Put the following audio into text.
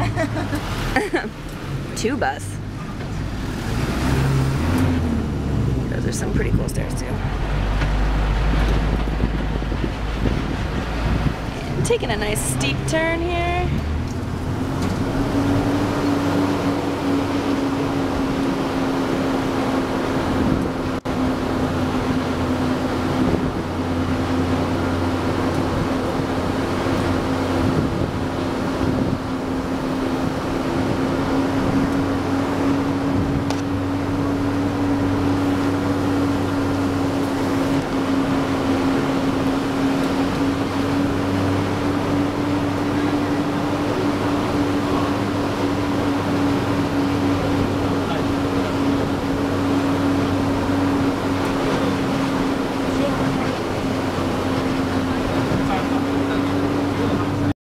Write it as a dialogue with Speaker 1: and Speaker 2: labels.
Speaker 1: Two bus. Those are some pretty cool stairs too. And taking a nice steep turn here.